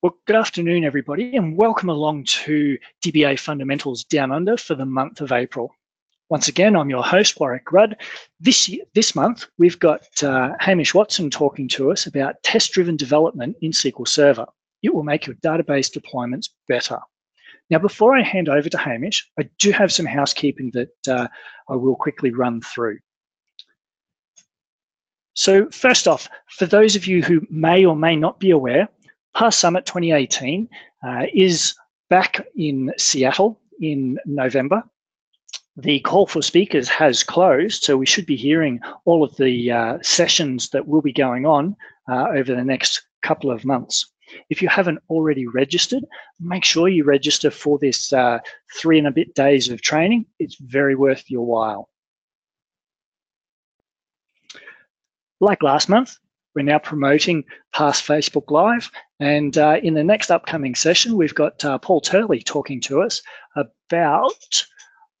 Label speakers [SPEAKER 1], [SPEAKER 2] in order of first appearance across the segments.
[SPEAKER 1] Well, good afternoon, everybody, and welcome along to DBA Fundamentals Down Under for the month of April. Once again, I'm your host, Warwick Rudd. This, this month, we've got uh, Hamish Watson talking to us about test-driven development in SQL Server. It will make your database deployments better. Now, before I hand over to Hamish, I do have some housekeeping that uh, I will quickly run through. So first off, for those of you who may or may not be aware, PASS Summit 2018 uh, is back in Seattle in November. The call for speakers has closed, so we should be hearing all of the uh, sessions that will be going on uh, over the next couple of months. If you haven't already registered, make sure you register for this uh, three and a bit days of training. It's very worth your while. Like last month, we're now promoting PASS Facebook Live. And uh, in the next upcoming session, we've got uh, Paul Turley talking to us about,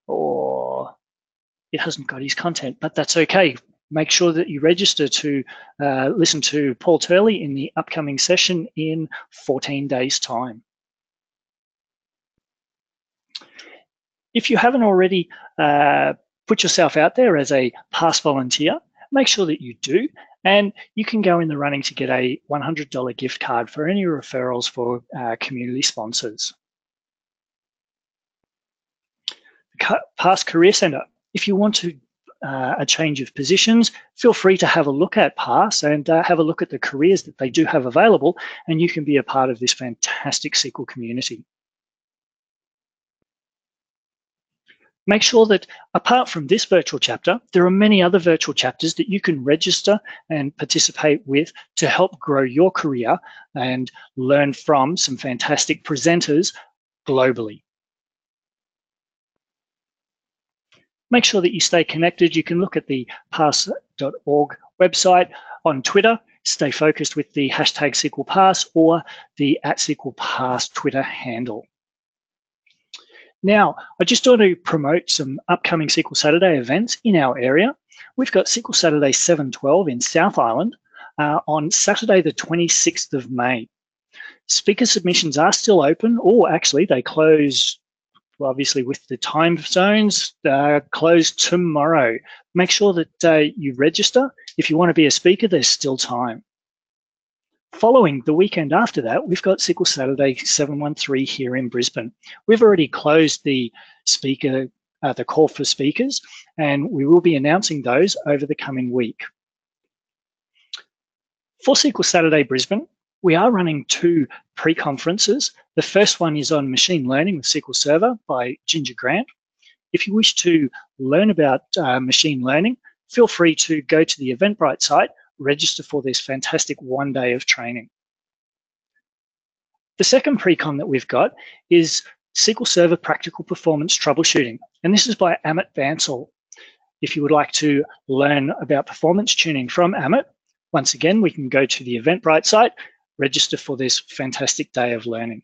[SPEAKER 1] or it hasn't got his content, but that's okay. Make sure that you register to uh, listen to Paul Turley in the upcoming session in 14 days time. If you haven't already uh, put yourself out there as a PASS volunteer, make sure that you do and you can go in the running to get a $100 gift card for any referrals for uh, community sponsors. PASS Career Centre. If you want to uh, a change of positions, feel free to have a look at PASS and uh, have a look at the careers that they do have available, and you can be a part of this fantastic SQL community. Make sure that apart from this virtual chapter, there are many other virtual chapters that you can register and participate with to help grow your career and learn from some fantastic presenters globally. Make sure that you stay connected. You can look at the pass.org website on Twitter, stay focused with the hashtag SQLPASS or the at SQLPASS Twitter handle. Now, I just want to promote some upcoming SQL Saturday events in our area. We've got SQL Saturday 712 in South Island uh, on Saturday, the 26th of May. Speaker submissions are still open, or actually they close, obviously with the time zones, uh, close tomorrow. Make sure that uh, you register. If you want to be a speaker, there's still time. Following the weekend after that, we've got SQL Saturday 713 here in Brisbane. We've already closed the speaker, uh, the call for speakers, and we will be announcing those over the coming week. For SQL Saturday Brisbane, we are running two pre-conferences. The first one is on machine learning with SQL Server by Ginger Grant. If you wish to learn about uh, machine learning, feel free to go to the Eventbrite site register for this fantastic one day of training. The second pre-con that we've got is SQL Server Practical Performance Troubleshooting, and this is by Amit Bansal. If you would like to learn about performance tuning from Amit, once again, we can go to the Eventbrite site, register for this fantastic day of learning.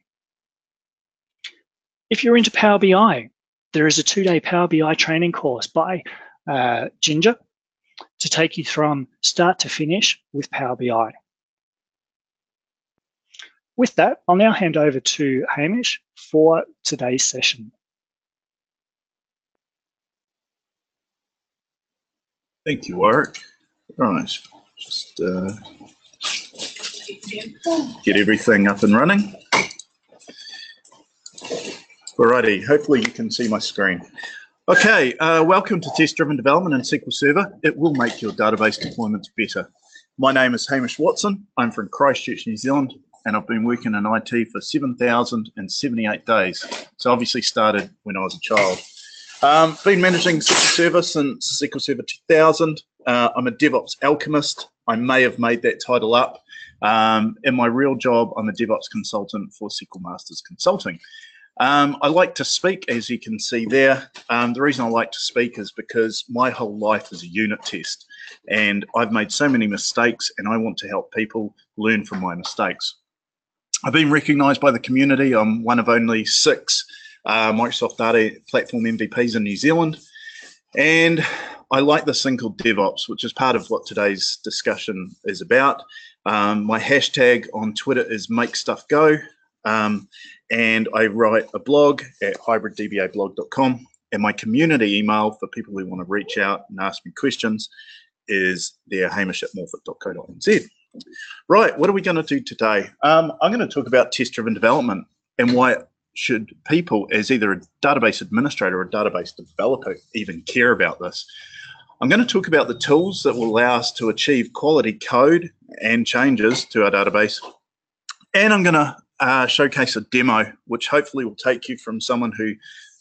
[SPEAKER 1] If you're into Power BI, there is a two-day Power BI training course by uh, Ginger to take you from start to finish with Power BI. With that, I'll now hand over to Hamish for today's session.
[SPEAKER 2] Thank you, Warwick. Right, just uh, get everything up and running. Alrighty, hopefully you can see my screen. Okay, uh, welcome to Test Driven Development in SQL Server. It will make your database deployments better. My name is Hamish Watson. I'm from Christchurch, New Zealand, and I've been working in IT for 7,078 days. So obviously started when I was a child. Um, been managing SQL Server since SQL Server 2000. Uh, I'm a DevOps alchemist. I may have made that title up. Um, in my real job, I'm a DevOps consultant for SQL Masters Consulting. Um, I like to speak, as you can see there. Um, the reason I like to speak is because my whole life is a unit test and I've made so many mistakes and I want to help people learn from my mistakes. I've been recognized by the community. I'm one of only six uh, Microsoft Data Platform MVPs in New Zealand. And I like this thing called DevOps, which is part of what today's discussion is about. Um, my hashtag on Twitter is make stuff go. Um, and I write a blog at hybriddbablog.com. And my community email for people who want to reach out and ask me questions is there hamish at morphet.co.nz. Right, what are we going to do today? Um, I'm going to talk about test-driven development and why should people, as either a database administrator or a database developer, even care about this. I'm going to talk about the tools that will allow us to achieve quality code and changes to our database. And I'm going to uh, showcase a demo, which hopefully will take you from someone who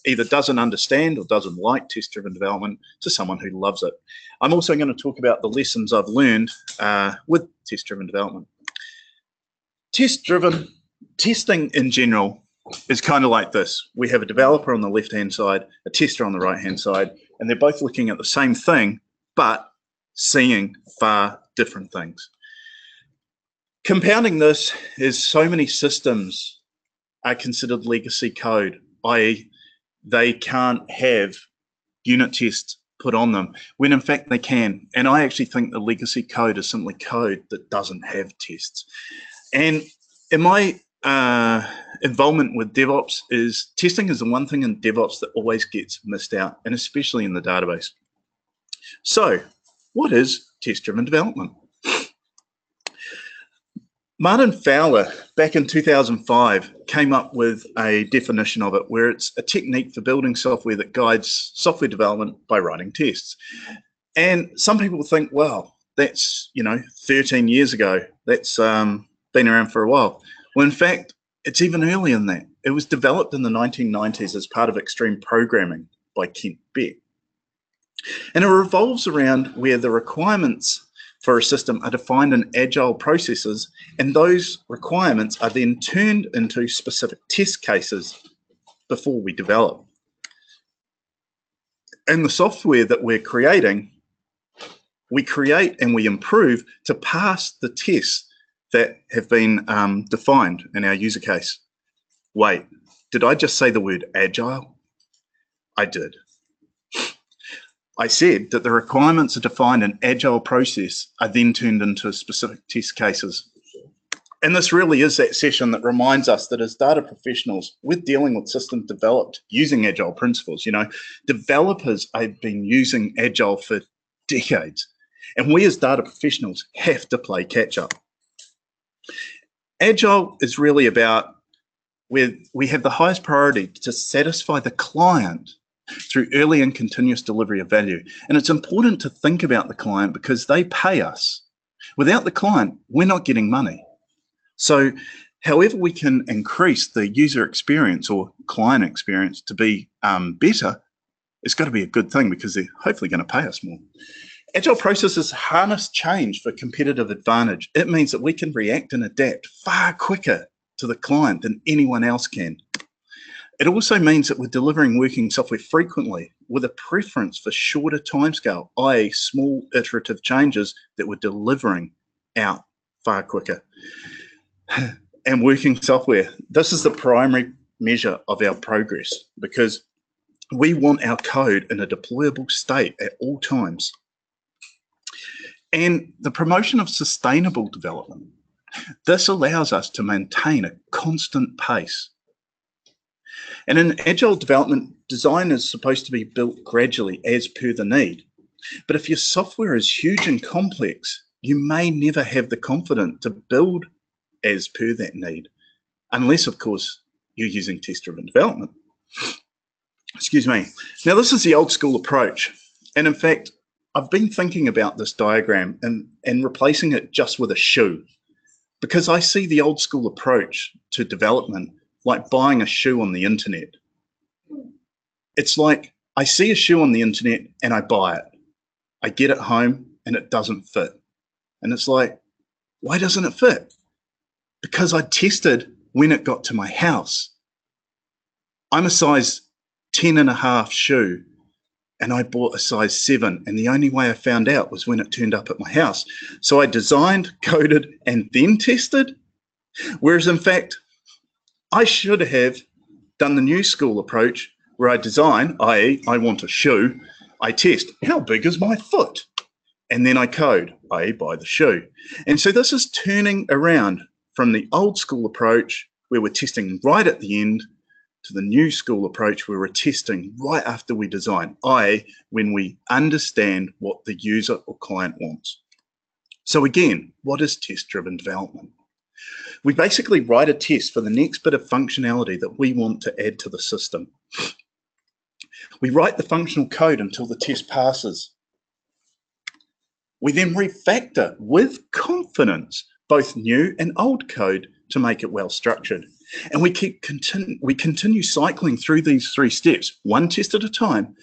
[SPEAKER 2] either doesn't understand or doesn't like test-driven development to someone who loves it. I'm also going to talk about the lessons I've learned uh, with test-driven development. Test-driven, testing in general is kind of like this. We have a developer on the left-hand side, a tester on the right-hand side, and they're both looking at the same thing, but seeing far different things. Compounding this is so many systems are considered legacy code, i.e. they can't have unit tests put on them, when in fact they can. And I actually think the legacy code is simply code that doesn't have tests. And in my uh, involvement with DevOps is testing is the one thing in DevOps that always gets missed out, and especially in the database. So, what is test-driven development? Martin Fowler, back in 2005, came up with a definition of it where it's a technique for building software that guides software development by writing tests. And some people think, well, that's, you know, 13 years ago. That's um, been around for a while. Well, in fact, it's even earlier than that. It was developed in the 1990s as part of extreme programming by Kent Beck. And it revolves around where the requirements for a system are defined in agile processes, and those requirements are then turned into specific test cases before we develop. And the software that we're creating, we create and we improve to pass the tests that have been um, defined in our user case. Wait, did I just say the word agile? I did. I said that the requirements are defined in agile process are then turned into specific test cases. And this really is that session that reminds us that as data professionals, we're dealing with systems developed using agile principles. You know, developers have been using agile for decades. And we as data professionals have to play catch up. Agile is really about where we have the highest priority to satisfy the client through early and continuous delivery of value. And it's important to think about the client because they pay us. Without the client, we're not getting money. So however we can increase the user experience or client experience to be um, better, it's got to be a good thing because they're hopefully going to pay us more. Agile processes harness change for competitive advantage. It means that we can react and adapt far quicker to the client than anyone else can. It also means that we're delivering working software frequently with a preference for shorter timescale, i.e. small iterative changes that we're delivering out far quicker. And working software, this is the primary measure of our progress because we want our code in a deployable state at all times and the promotion of sustainable development. This allows us to maintain a constant pace. And in agile development, design is supposed to be built gradually as per the need. But if your software is huge and complex, you may never have the confidence to build as per that need, unless, of course, you're using test-driven development. Excuse me. Now, this is the old school approach. And in fact, I've been thinking about this diagram and, and replacing it just with a shoe because I see the old school approach to development like buying a shoe on the internet. It's like I see a shoe on the internet and I buy it. I get it home and it doesn't fit. And it's like, why doesn't it fit? Because I tested when it got to my house. I'm a size 10 and a half shoe and I bought a size seven. And the only way I found out was when it turned up at my house. So I designed, coded, and then tested. Whereas in fact, I should have done the new school approach where I design, i.e., I want a shoe, I test, how big is my foot? And then I code, i.e. buy the shoe. And so this is turning around from the old school approach where we're testing right at the end to the new school approach where we're testing right after we design, i.e. when we understand what the user or client wants. So again, what is test-driven development? We basically write a test for the next bit of functionality that we want to add to the system. We write the functional code until the test passes. We then refactor with confidence both new and old code to make it well structured. And we keep continue, we continue cycling through these three steps, one test at a time,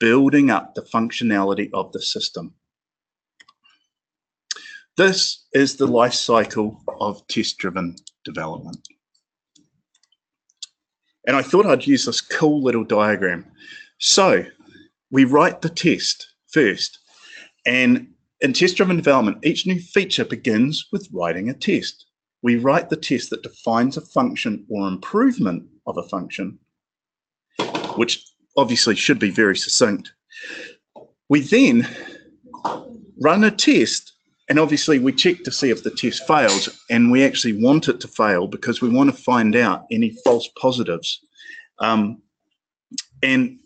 [SPEAKER 2] building up the functionality of the system. This is the life cycle of test-driven development. And I thought I'd use this cool little diagram. So we write the test first. And in test-driven development, each new feature begins with writing a test. We write the test that defines a function or improvement of a function, which obviously should be very succinct. We then run a test and obviously we check to see if the test fails and we actually want it to fail because we want to find out any false positives. Um, and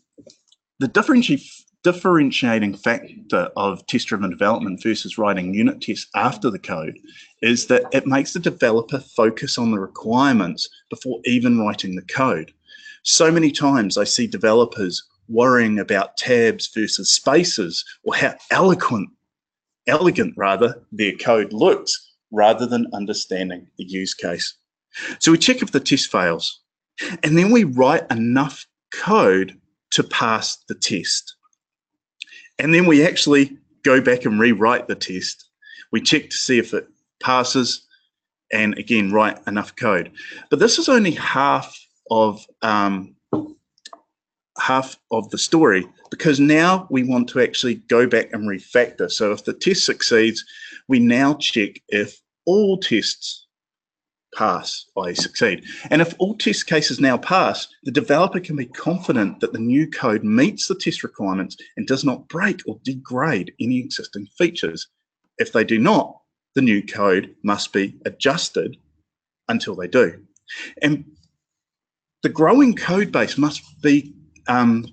[SPEAKER 2] the differentiating factor of test-driven development versus writing unit tests after the code is that it makes the developer focus on the requirements before even writing the code. So many times I see developers worrying about tabs versus spaces or how eloquent, elegant rather, their code looks rather than understanding the use case. So we check if the test fails and then we write enough code to pass the test. And then we actually go back and rewrite the test. We check to see if it passes and again, write enough code. But this is only half of um, half of the story because now we want to actually go back and refactor. So if the test succeeds, we now check if all tests pass, i.e. succeed. And if all test cases now pass, the developer can be confident that the new code meets the test requirements and does not break or degrade any existing features. If they do not, the new code must be adjusted until they do. And the growing code base must be um,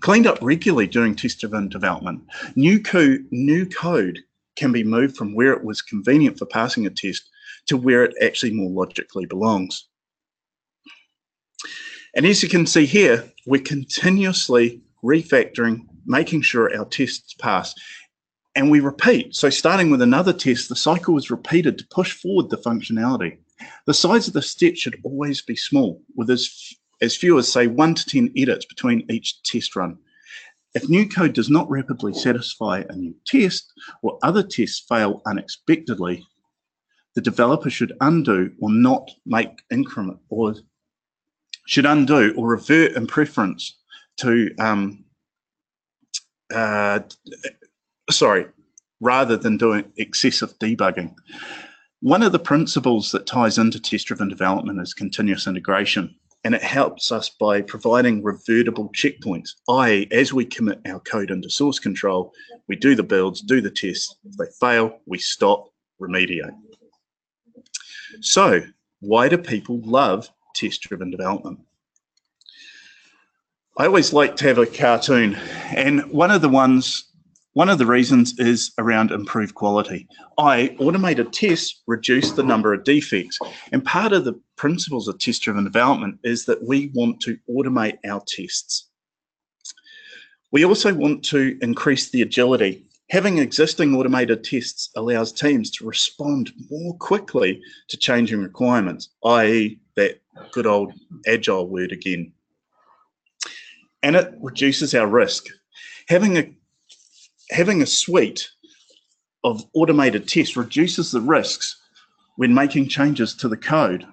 [SPEAKER 2] cleaned up regularly during test-driven development. New, co new code can be moved from where it was convenient for passing a test to where it actually more logically belongs. And as you can see here, we're continuously refactoring, making sure our tests pass. And we repeat. So starting with another test, the cycle is repeated to push forward the functionality. The size of the step should always be small, with as, as few as say one to 10 edits between each test run. If new code does not rapidly satisfy a new test or other tests fail unexpectedly, the developer should undo or not make increment or should undo or revert in preference to um, uh, sorry, rather than doing excessive debugging. One of the principles that ties into test-driven development is continuous integration, and it helps us by providing revertible checkpoints, i.e. as we commit our code into source control, we do the builds, do the tests. If they fail, we stop, remediate. So why do people love test-driven development? I always like to have a cartoon, and one of the ones, one of the reasons is around improved quality. I automated tests reduce the number of defects, and part of the principles of test-driven development is that we want to automate our tests. We also want to increase the agility Having existing automated tests allows teams to respond more quickly to changing requirements, i.e. that good old agile word again. And it reduces our risk. Having a, having a suite of automated tests reduces the risks when making changes to the code.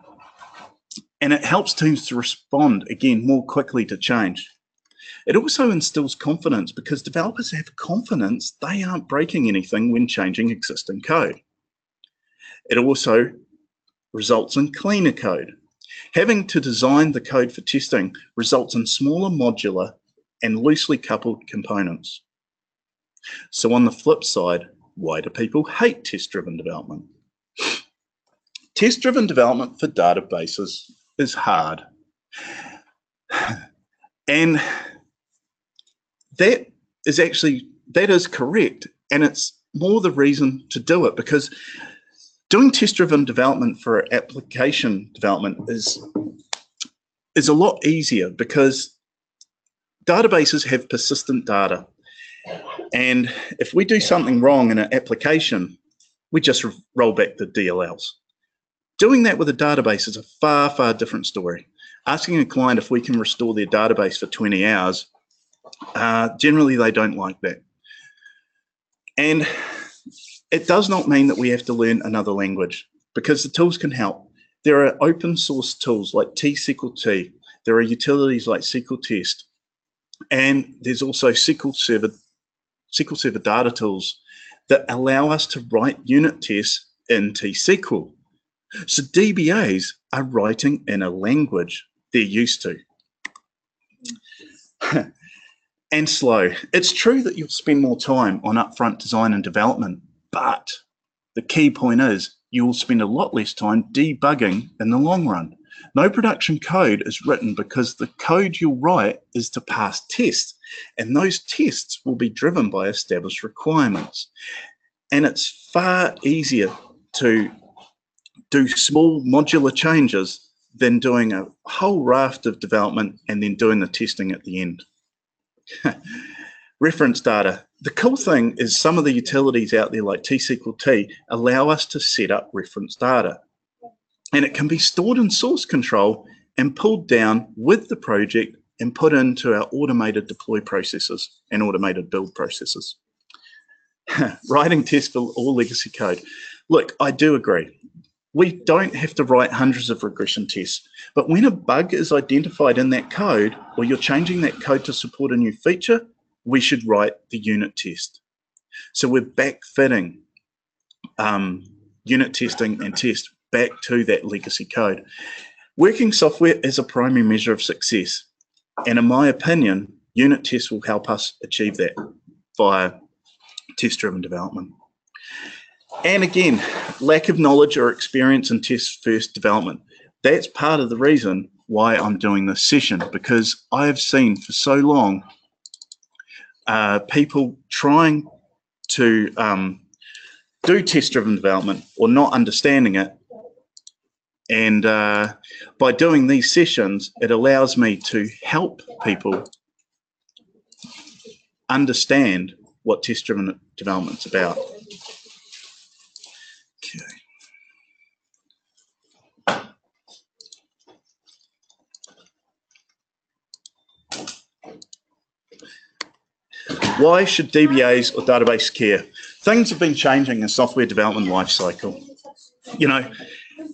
[SPEAKER 2] And it helps teams to respond, again, more quickly to change. It also instills confidence because developers have confidence they aren't breaking anything when changing existing code. It also results in cleaner code. Having to design the code for testing results in smaller modular and loosely coupled components. So on the flip side, why do people hate test-driven development? Test-driven development for databases is hard. And that is actually, that is correct. And it's more the reason to do it because doing test-driven development for application development is, is a lot easier because databases have persistent data. And if we do something wrong in an application, we just roll back the DLLs. Doing that with a database is a far, far different story. Asking a client if we can restore their database for 20 hours, uh, generally they don't like that. And it does not mean that we have to learn another language because the tools can help. There are open source tools like tSQLt. There are utilities like SQL Test. And there's also SQL Server, SQL Server data tools that allow us to write unit tests in T-SQL. So DBAs are writing in a language they're used to. and slow. It's true that you'll spend more time on upfront design and development, but the key point is you will spend a lot less time debugging in the long run. No production code is written because the code you'll write is to pass tests, and those tests will be driven by established requirements. And it's far easier to do small modular changes than doing a whole raft of development and then doing the testing at the end. Reference data. The cool thing is some of the utilities out there like tSQLt allow us to set up reference data. And it can be stored in source control and pulled down with the project and put into our automated deploy processes and automated build processes. Writing tests for all legacy code. Look, I do agree. We don't have to write hundreds of regression tests, but when a bug is identified in that code, or you're changing that code to support a new feature, we should write the unit test. So we're backfitting um, unit testing and test back to that legacy code. Working software is a primary measure of success. And in my opinion, unit tests will help us achieve that via test-driven development. And again, lack of knowledge or experience in test first development. That's part of the reason why I'm doing this session because I have seen for so long uh, people trying to um, do test driven development or not understanding it. And uh, by doing these sessions, it allows me to help people understand what test driven development is about. Why should DBAs or database care? Things have been changing in software development lifecycle. You know,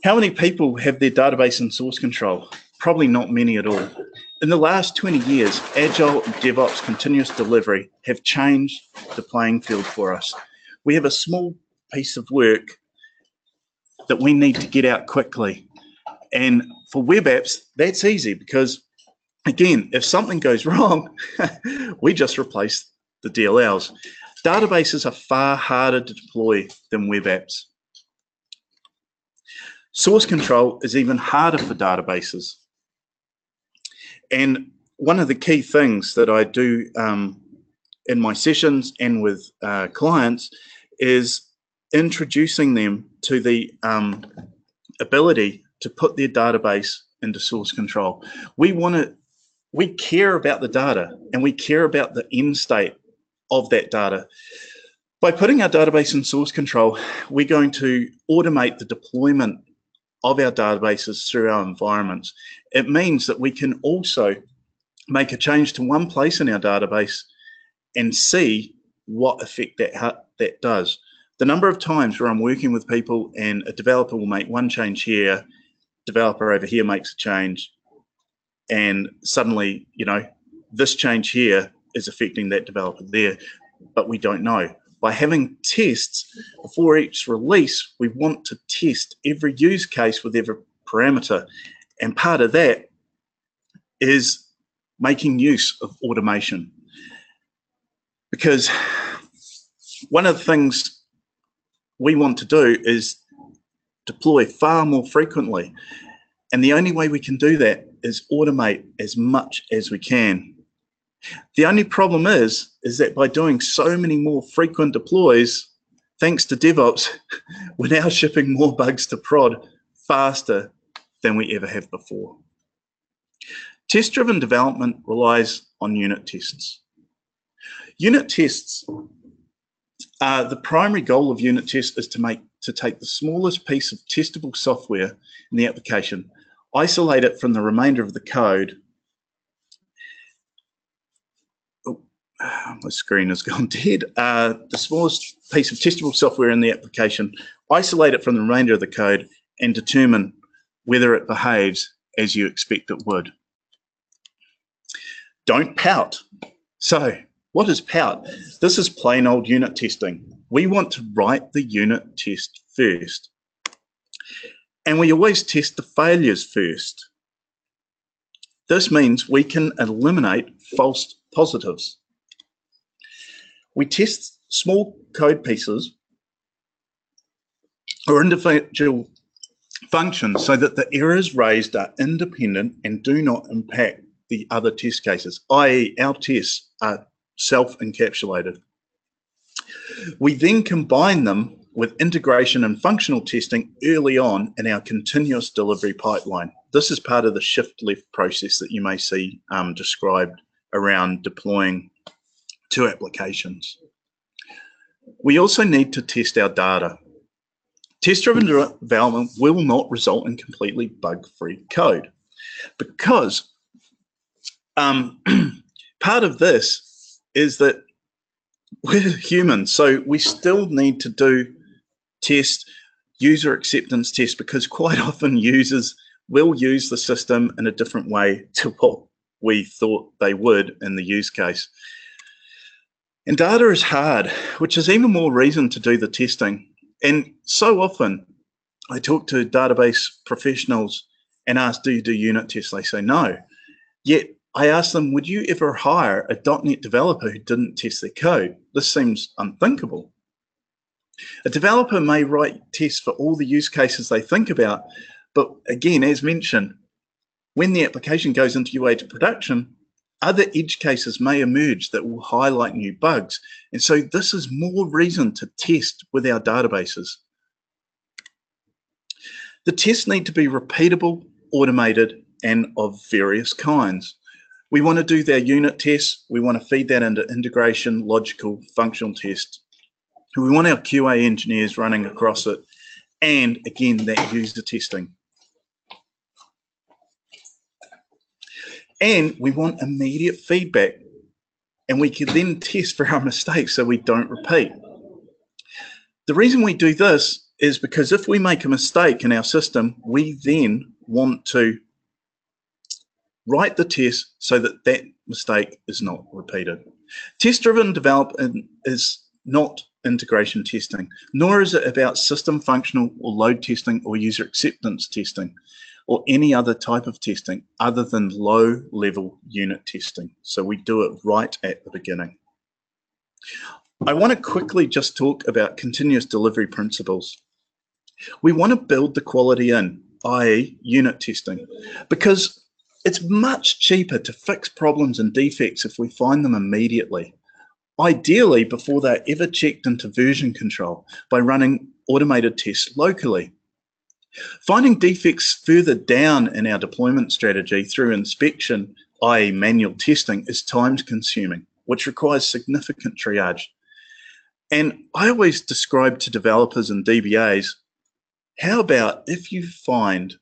[SPEAKER 2] how many people have their database in source control? Probably not many at all. In the last 20 years, Agile DevOps continuous delivery have changed the playing field for us. We have a small piece of work that we need to get out quickly. And for web apps, that's easy because, again, if something goes wrong, we just replace the DLLs. Databases are far harder to deploy than web apps. Source control is even harder for databases. And one of the key things that I do um, in my sessions and with uh, clients is introducing them to the um, ability to put their database into source control. We want to, we care about the data and we care about the end state of that data. By putting our database in source control, we're going to automate the deployment of our databases through our environments. It means that we can also make a change to one place in our database and see what effect that, that does. The number of times where I'm working with people and a developer will make one change here, developer over here makes a change, and suddenly, you know, this change here is affecting that developer there, but we don't know. By having tests before each release, we want to test every use case with every parameter. And part of that is making use of automation. Because one of the things we want to do is deploy far more frequently. And the only way we can do that is automate as much as we can. The only problem is, is that by doing so many more frequent deploys, thanks to DevOps, we're now shipping more bugs to prod faster than we ever have before. Test-driven development relies on unit tests. Unit tests, uh, the primary goal of unit tests is to make to take the smallest piece of testable software in the application, isolate it from the remainder of the code. my screen has gone dead. Uh, the smallest piece of testable software in the application, isolate it from the remainder of the code, and determine whether it behaves as you expect it would. Don't pout. So what is pout? This is plain old unit testing. We want to write the unit test first. And we always test the failures first. This means we can eliminate false positives. We test small code pieces or individual functions so that the errors raised are independent and do not impact the other test cases, i.e. our tests are self-encapsulated. We then combine them with integration and functional testing early on in our continuous delivery pipeline. This is part of the shift left process that you may see um, described around deploying to applications. We also need to test our data. Test-driven development will not result in completely bug-free code because um, part of this is that we're human, so we still need to do test user acceptance test because quite often users will use the system in a different way to what we thought they would in the use case. And data is hard, which is even more reason to do the testing. And so often I talk to database professionals and ask, do you do unit tests? They say no. Yet I asked them, would you ever hire a .NET developer who didn't test their code? This seems unthinkable. A developer may write tests for all the use cases they think about, but again, as mentioned, when the application goes into UA to production, other edge cases may emerge that will highlight new bugs. And so this is more reason to test with our databases. The tests need to be repeatable, automated, and of various kinds. We want to do their unit tests. We want to feed that into integration, logical, functional tests. We want our QA engineers running across it. And again, that user testing. And we want immediate feedback. And we can then test for our mistakes so we don't repeat. The reason we do this is because if we make a mistake in our system, we then want to write the test so that that mistake is not repeated. Test-driven development is not integration testing, nor is it about system functional or load testing or user acceptance testing or any other type of testing other than low level unit testing. So we do it right at the beginning. I want to quickly just talk about continuous delivery principles. We want to build the quality in, i.e. unit testing, because it's much cheaper to fix problems and defects if we find them immediately, ideally before they're ever checked into version control by running automated tests locally. Finding defects further down in our deployment strategy through inspection, i.e. manual testing, is time consuming, which requires significant triage. And I always describe to developers and DBAs, how about if you find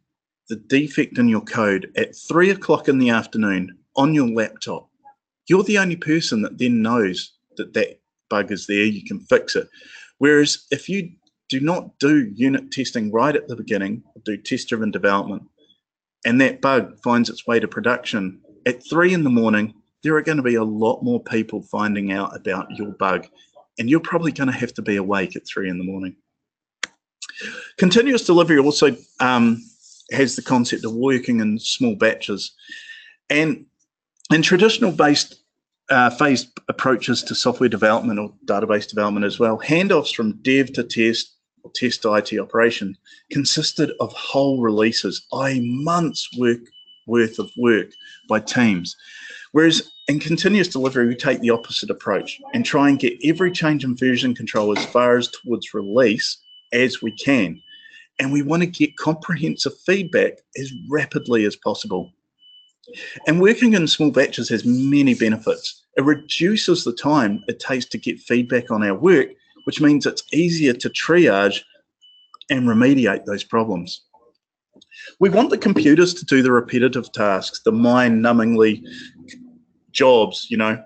[SPEAKER 2] the defect in your code at three o'clock in the afternoon on your laptop, you're the only person that then knows that that bug is there, you can fix it. Whereas if you do not do unit testing right at the beginning, do test driven development, and that bug finds its way to production at three in the morning, there are going to be a lot more people finding out about your bug, and you're probably going to have to be awake at three in the morning. Continuous delivery also um, has the concept of working in small batches. And in traditional based uh, phased approaches to software development or database development as well, handoffs from dev to test or test IT operation consisted of whole releases, i.e. months work, worth of work by teams. Whereas in continuous delivery, we take the opposite approach and try and get every change in version control as far as towards release as we can. And we want to get comprehensive feedback as rapidly as possible. And working in small batches has many benefits. It reduces the time it takes to get feedback on our work, which means it's easier to triage and remediate those problems. We want the computers to do the repetitive tasks, the mind-numbingly jobs, you know,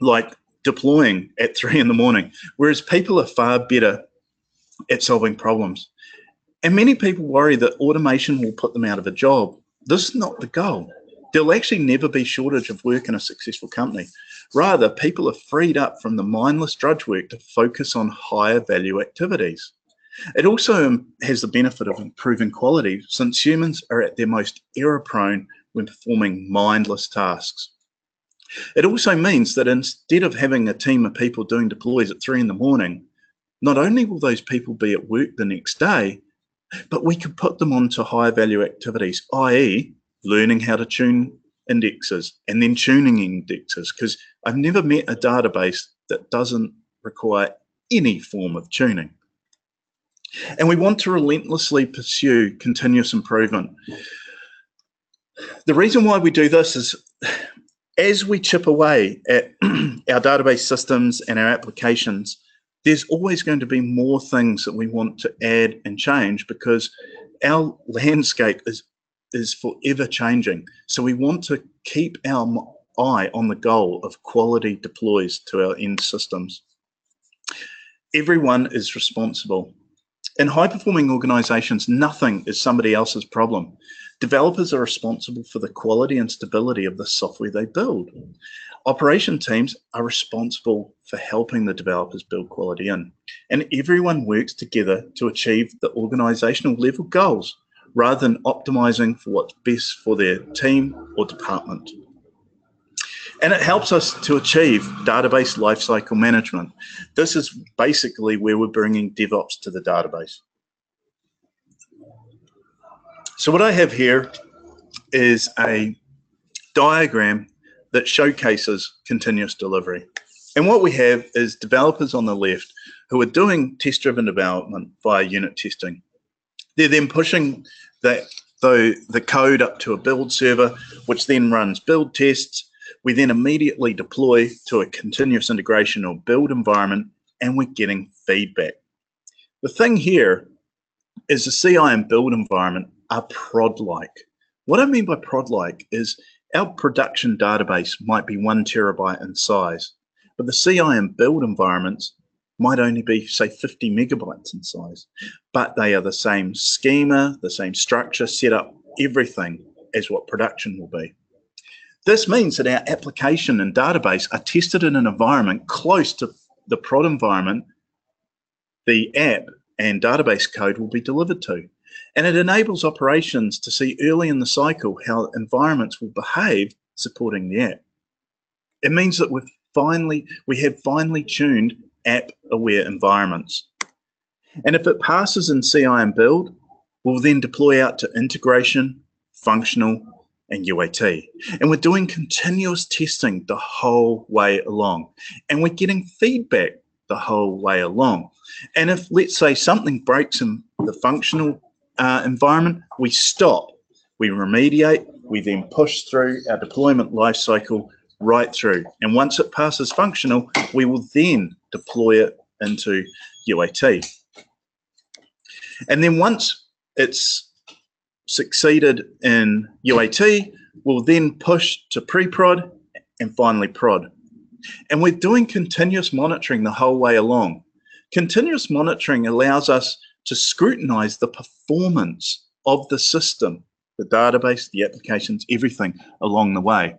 [SPEAKER 2] like deploying at three in the morning, whereas people are far better at solving problems. And many people worry that automation will put them out of a job. This is not the goal. There'll actually never be shortage of work in a successful company. Rather, people are freed up from the mindless drudge work to focus on higher value activities. It also has the benefit of improving quality since humans are at their most error prone when performing mindless tasks. It also means that instead of having a team of people doing deploys at three in the morning, not only will those people be at work the next day, but we could put them onto higher value activities, i.e. learning how to tune indexes and then tuning indexes, because I've never met a database that doesn't require any form of tuning. And we want to relentlessly pursue continuous improvement. The reason why we do this is as we chip away at our database systems and our applications, there's always going to be more things that we want to add and change because our landscape is is forever changing. So we want to keep our eye on the goal of quality deploys to our end systems. Everyone is responsible. In high performing organizations, nothing is somebody else's problem. Developers are responsible for the quality and stability of the software they build. Operation teams are responsible for helping the developers build quality in. And everyone works together to achieve the organizational level goals rather than optimizing for what's best for their team or department. And it helps us to achieve database lifecycle management. This is basically where we're bringing DevOps to the database. So what I have here is a diagram that showcases continuous delivery. And what we have is developers on the left who are doing test-driven development via unit testing. They're then pushing that the, the code up to a build server, which then runs build tests. We then immediately deploy to a continuous integration or build environment, and we're getting feedback. The thing here is the CI and build environment are prod-like. What I mean by prod-like is our production database might be one terabyte in size, but the CI and build environments might only be, say, 50 megabytes in size, but they are the same schema, the same structure, setup, everything as what production will be. This means that our application and database are tested in an environment close to the prod environment the app and database code will be delivered to. And it enables operations to see early in the cycle how environments will behave supporting the app. It means that we've finally, we have finely tuned app aware environments. And if it passes in CI and build, we'll then deploy out to integration, functional, and UAT. And we're doing continuous testing the whole way along. And we're getting feedback the whole way along. And if, let's say, something breaks in the functional uh, environment, we stop, we remediate, we then push through our deployment lifecycle right through. And once it passes functional, we will then deploy it into UAT. And then once it's succeeded in UAT, we'll then push to pre-prod and finally prod. And we're doing continuous monitoring the whole way along. Continuous monitoring allows us to scrutinize the performance of the system, the database, the applications, everything along the way.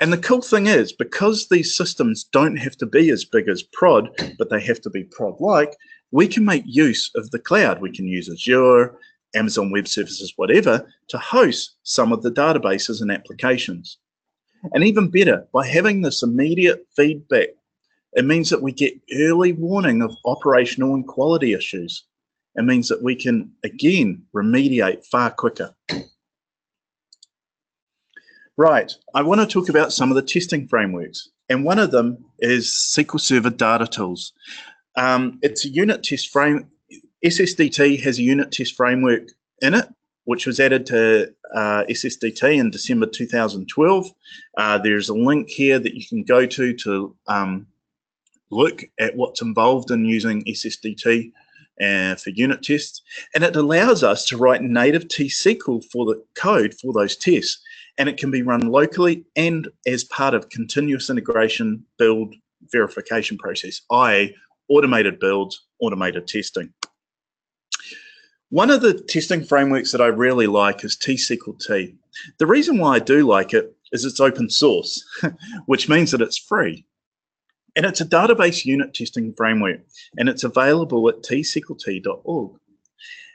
[SPEAKER 2] And the cool thing is, because these systems don't have to be as big as prod, but they have to be prod-like, we can make use of the cloud. We can use Azure, Amazon Web Services, whatever, to host some of the databases and applications. And even better, by having this immediate feedback, it means that we get early warning of operational and quality issues. and means that we can, again, remediate far quicker. Right, I want to talk about some of the testing frameworks, and one of them is SQL Server Data Tools. Um, it's a unit test frame. SSDT has a unit test framework in it, which was added to uh, SSDT in December 2012. Uh, there's a link here that you can go to to um, look at what's involved in using SSDT uh, for unit tests. And it allows us to write native T-SQL for the code for those tests and it can be run locally and as part of continuous integration build verification process, i.e. automated builds, automated testing. One of the testing frameworks that I really like is tSQLt. The reason why I do like it is it's open source, which means that it's free. And it's a database unit testing framework, and it's available at tsqlt.org.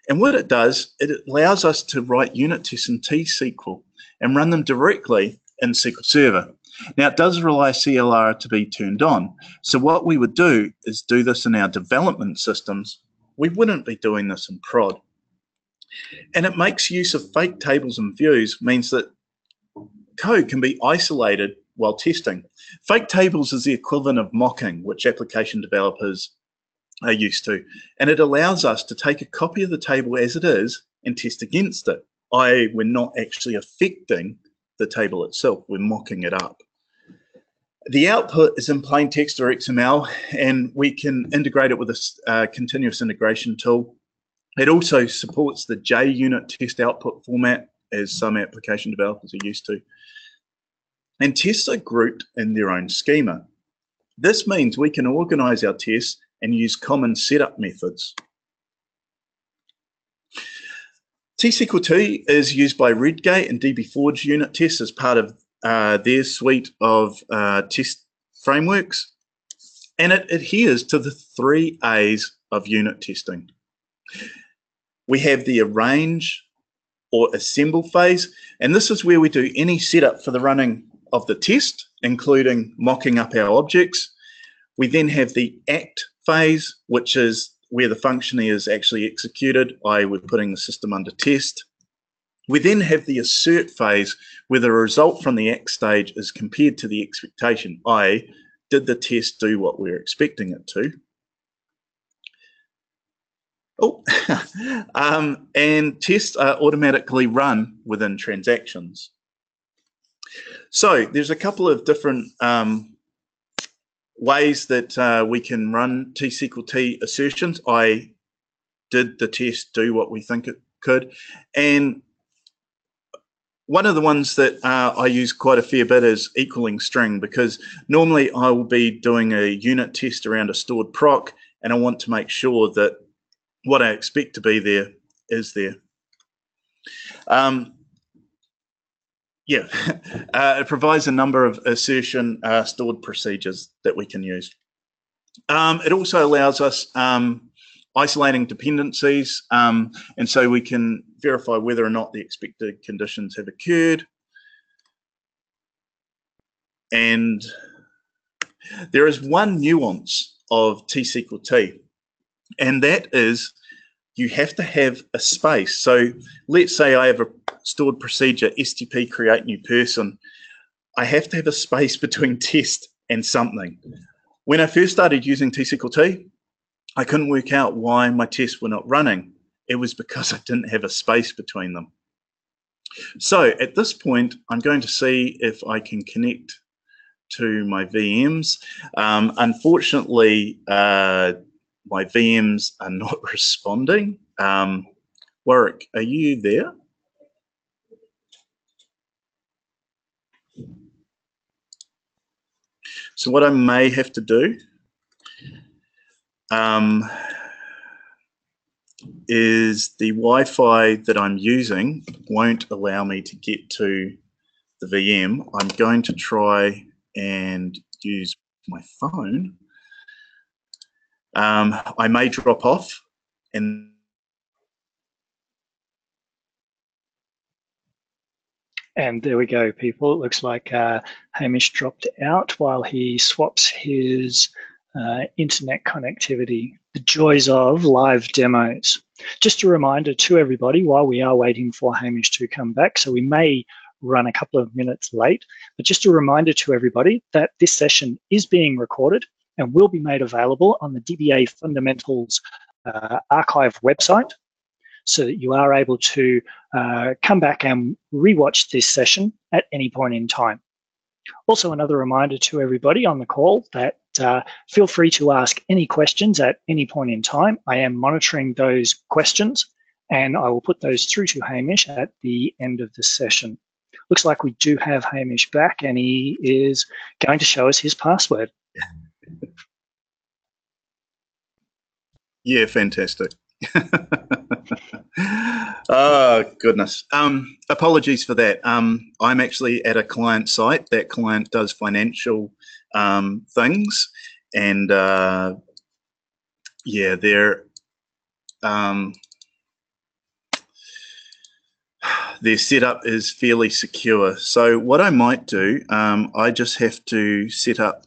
[SPEAKER 2] And what it does, it allows us to write unit tests in T-SQL and run them directly in SQL Server. Now, it does rely CLR to be turned on. So what we would do is do this in our development systems. We wouldn't be doing this in prod. And it makes use of fake tables and views, means that code can be isolated while testing. Fake tables is the equivalent of mocking, which application developers are used to. And it allows us to take a copy of the table as it is and test against it i.e. we're not actually affecting the table itself, we're mocking it up. The output is in plain text or XML, and we can integrate it with a uh, continuous integration tool. It also supports the JUnit test output format, as some application developers are used to. And tests are grouped in their own schema. This means we can organize our tests and use common setup methods. tSQLt is used by Redgate and dbForge unit tests as part of uh, their suite of uh, test frameworks. And it adheres to the three A's of unit testing. We have the arrange or assemble phase, and this is where we do any setup for the running of the test, including mocking up our objects. We then have the act phase, which is where the function is actually executed, i.e. we're putting the system under test. We then have the assert phase where the result from the act stage is compared to the expectation, i.e. did the test do what we're expecting it to? Oh, um, and tests are automatically run within transactions. So there's a couple of different um, ways that uh, we can run tSQLt assertions. I did the test do what we think it could. And one of the ones that uh, I use quite a fair bit is equaling string because normally I will be doing a unit test around a stored proc and I want to make sure that what I expect to be there is there. Um, yeah, uh, it provides a number of assertion uh, stored procedures that we can use. Um, it also allows us um, isolating dependencies, um, and so we can verify whether or not the expected conditions have occurred. And there is one nuance of tSQLt, and that is you have to have a space. So let's say I have a stored procedure, STP create new person. I have to have a space between test and something. When I first started using tSQLt, I couldn't work out why my tests were not running. It was because I didn't have a space between them. So at this point, I'm going to see if I can connect to my VMs. Um, unfortunately, uh, my VMs are not responding. Um, Warwick, are you there? So what I may have to do um, is the Wi-Fi that I'm using won't allow me to get to the VM. I'm going to try and use my phone um, I may drop off and
[SPEAKER 1] And there we go, people. It looks like uh, Hamish dropped out while he swaps his uh, internet connectivity, the joys of live demos. Just a reminder to everybody while we are waiting for Hamish to come back, so we may run a couple of minutes late, but just a reminder to everybody that this session is being recorded and will be made available on the DBA Fundamentals uh, archive website so that you are able to uh, come back and rewatch this session at any point in time. Also, another reminder to everybody on the call that uh, feel free to ask any questions at any point in time. I am monitoring those questions and I will put those through to Hamish at the end of the session. Looks like we do have Hamish back and he is going to show us his password.
[SPEAKER 2] Yeah, fantastic. oh goodness. Um, apologies for that. Um, I'm actually at a client site. That client does financial um, things, and uh, yeah, they're um, their setup is fairly secure. So what I might do, um, I just have to set up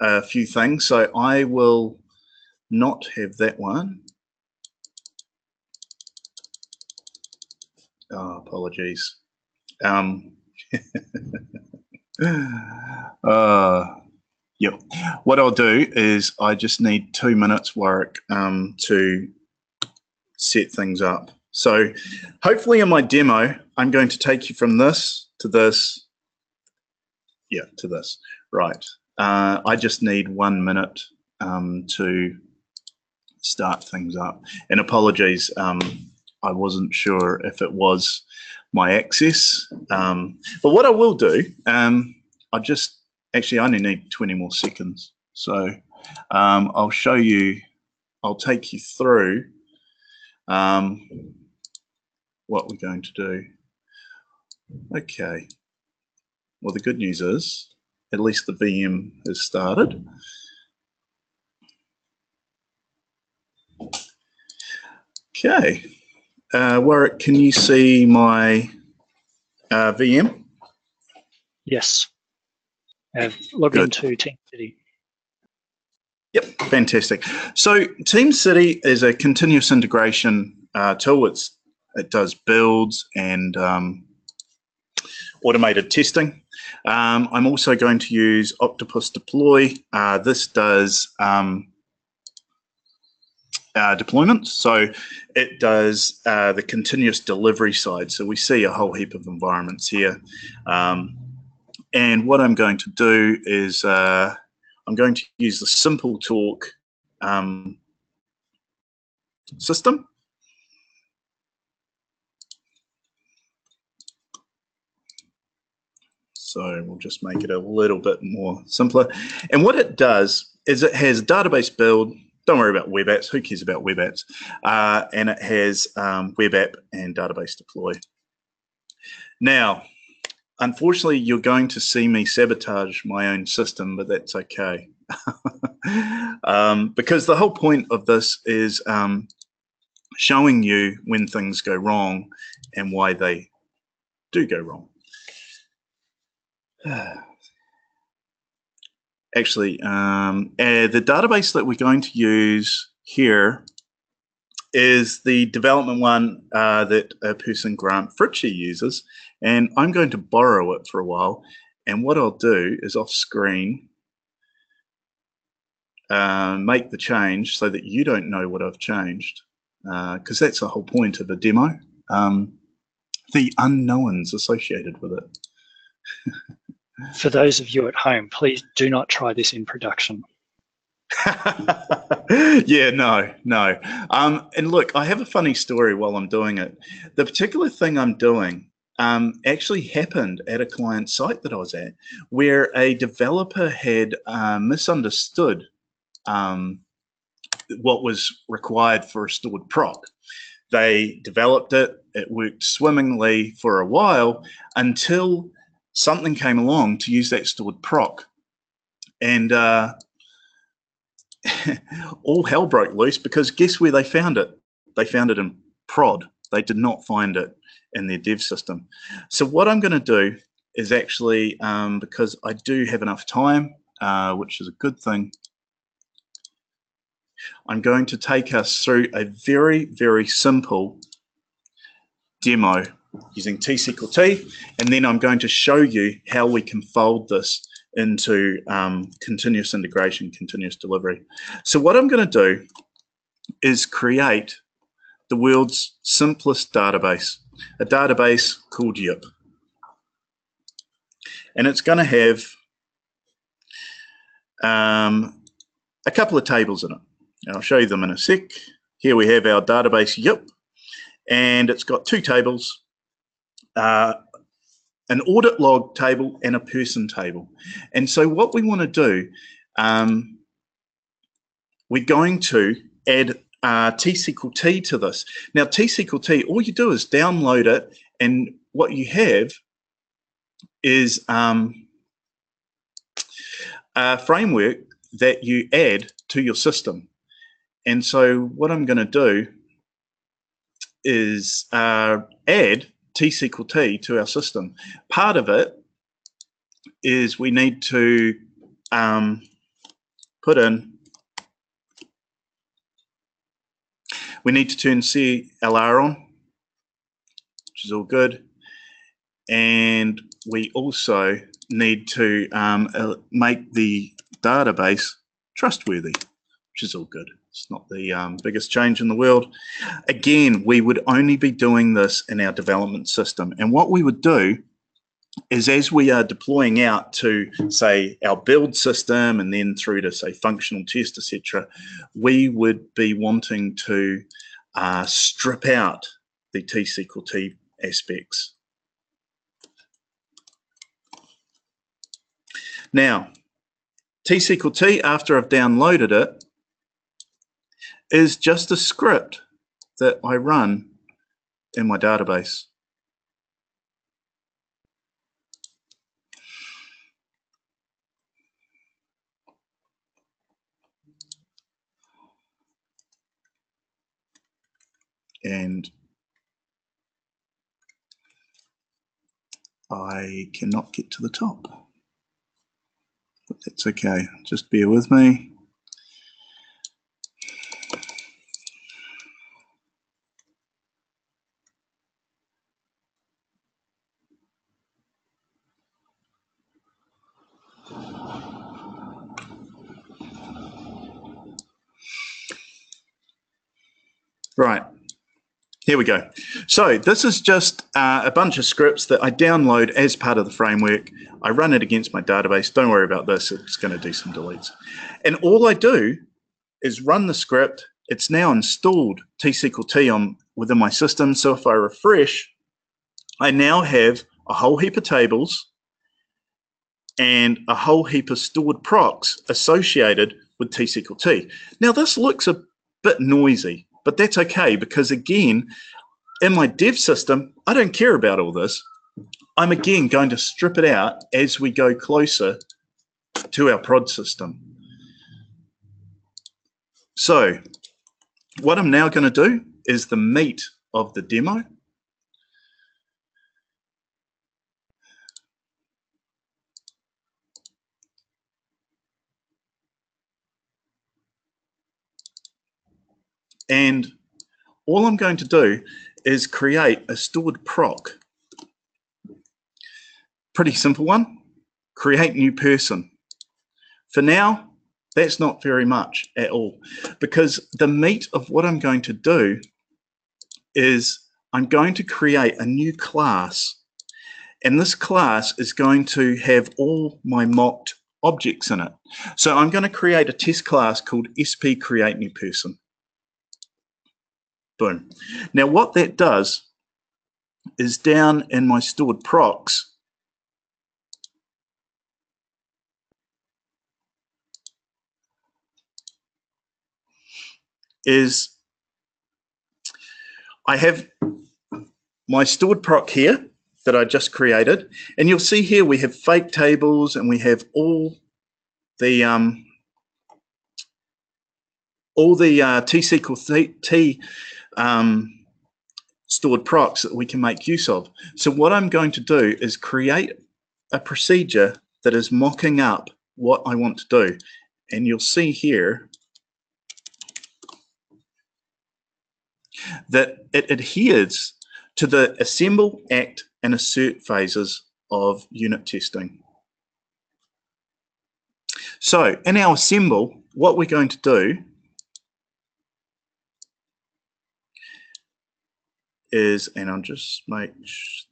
[SPEAKER 2] a few things. So I will not have that one. Oh, apologies. Um, uh, yep. What I'll do is I just need two minutes work um, to set things up. So hopefully in my demo, I'm going to take you from this to this. Yeah, to this. Right. Uh, I just need one minute um, to start things up. And apologies, um, I wasn't sure if it was my access. Um, but what I will do, um, I just actually I only need 20 more seconds. So um, I'll show you, I'll take you through um, what we're going to do. Okay. Well, the good news is at least the VM has started. Okay. Uh, Warwick, can you see my uh, VM?
[SPEAKER 1] Yes. I've logged Good. into Team City.
[SPEAKER 2] Yep, fantastic. So TeamCity is a continuous integration uh, tool. It's, it does builds and um, automated testing. Um, I'm also going to use Octopus Deploy. Uh, this does um, uh, deployments. So it does uh, the continuous delivery side. So we see a whole heap of environments here. Um, and what I'm going to do is uh, I'm going to use the Simple Talk um, system. So we'll just make it a little bit more simpler. And what it does is it has database build, don't worry about web apps. Who cares about web apps? Uh, and it has um, web app and database deploy. Now, unfortunately, you're going to see me sabotage my own system, but that's okay. um, because the whole point of this is um, showing you when things go wrong and why they do go wrong. actually, um, uh, the database that we're going to use here is the development one uh, that a person Grant Fritchey uses, and I'm going to borrow it for a while. And what I'll do is off screen, uh, make the change so that you don't know what I've changed, because uh, that's the whole point of a demo, um, the unknowns associated with it.
[SPEAKER 1] for those of you at home, please do not try this in production.
[SPEAKER 2] yeah, no, no. Um, and look, I have a funny story while I'm doing it. The particular thing I'm doing um, actually happened at a client site that I was at, where a developer had uh, misunderstood um, what was required for a stored proc. They developed it, it worked swimmingly for a while until something came along to use that stored proc. And uh, all hell broke loose because guess where they found it? They found it in prod. They did not find it in their dev system. So what I'm going to do is actually, um, because I do have enough time, uh, which is a good thing, I'm going to take us through a very, very simple demo using tSQLt, and then I'm going to show you how we can fold this into um, continuous integration, continuous delivery. So what I'm going to do is create the world's simplest database, a database called YIP. And it's going to have um, a couple of tables in it. I'll show you them in a sec. Here we have our database YIP, and it's got two tables, uh, an audit log table and a person table. And so what we want to do, um, we're going to add uh, tSQLt to this. Now, tSQLt, all you do is download it, and what you have is um, a framework that you add to your system. And so what I'm going to do is uh, add tSQLt to our system. Part of it is we need to um, put in, we need to turn CLR on, which is all good. And we also need to um, make the database trustworthy, which is all good. It's not the um, biggest change in the world. Again, we would only be doing this in our development system. And what we would do is as we are deploying out to say our build system and then through to say functional test, etc., we would be wanting to uh, strip out the tSQLt aspects. Now, tSQLt, after I've downloaded it, is just a script that I run in my database. And I cannot get to the top. But that's okay. Just bear with me. Right. Here we go. So this is just uh, a bunch of scripts that I download as part of the framework. I run it against my database. Don't worry about this. It's going to do some deletes. And all I do is run the script. It's now installed tSQLt on within my system. So if I refresh, I now have a whole heap of tables and a whole heap of stored procs associated with tSQLt. Now this looks a bit noisy but that's okay because again, in my dev system, I don't care about all this. I'm again going to strip it out as we go closer to our prod system. So what I'm now going to do is the meat of the demo. And all I'm going to do is create a stored proc. Pretty simple one. Create new person. For now, that's not very much at all because the meat of what I'm going to do is I'm going to create a new class and this class is going to have all my mocked objects in it. So I'm going to create a test class called sp create new person. Boom. Now what that does is down in my stored procs, is I have my stored proc here that I just created. And you'll see here we have fake tables and we have all the um, all the uh, tSQLt um, stored procs that we can make use of. So what I'm going to do is create a procedure that is mocking up what I want to do. And you'll see here, that it adheres to the assemble, act, and assert phases of unit testing. So in our assemble, what we're going to do is, and I'll just make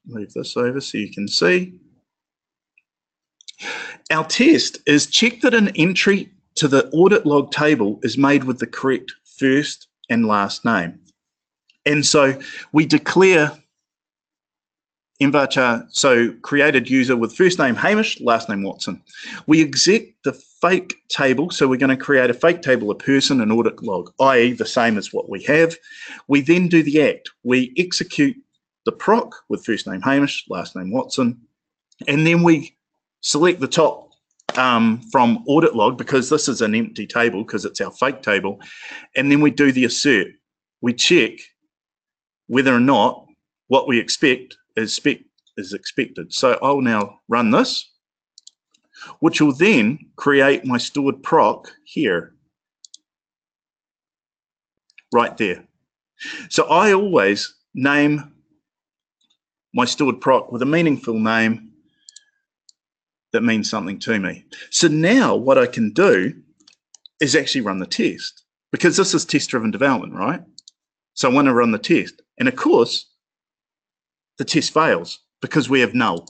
[SPEAKER 2] move this over so you can see. Our test is check that an entry to the audit log table is made with the correct first and last name. And so we declare nvarchar, so created user with first name Hamish, last name Watson. We exec the fake table, so we're going to create a fake table of person and audit log, i.e. the same as what we have. We then do the act. We execute the proc with first name Hamish, last name Watson, and then we select the top um, from audit log because this is an empty table because it's our fake table, and then we do the assert. We check whether or not what we expect is, is expected. So I'll now run this, which will then create my stored proc here, right there. So I always name my stored proc with a meaningful name that means something to me. So now what I can do is actually run the test because this is test driven development, right? So I want to run the test. And of course, the test fails because we have null.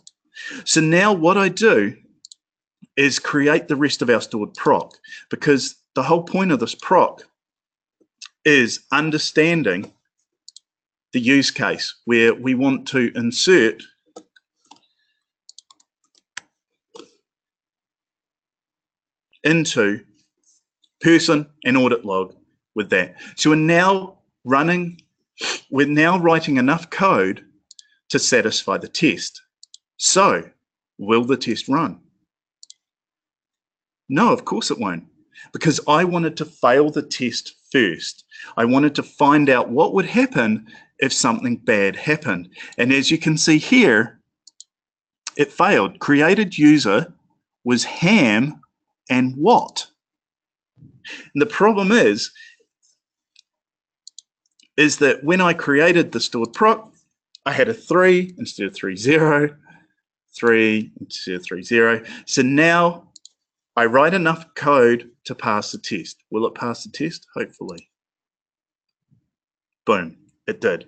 [SPEAKER 2] So now what I do is create the rest of our stored proc because the whole point of this proc is understanding the use case where we want to insert into person and audit log with that. So we're now running, we're now writing enough code to satisfy the test. So will the test run? No, of course it won't because I wanted to fail the test first. I wanted to find out what would happen if something bad happened. And as you can see here, it failed. Created user was ham and what? And the problem is, is that when I created the stored proc, I had a three instead of three zero, three instead of three zero. So now I write enough code to pass the test. Will it pass the test? Hopefully. Boom, it did.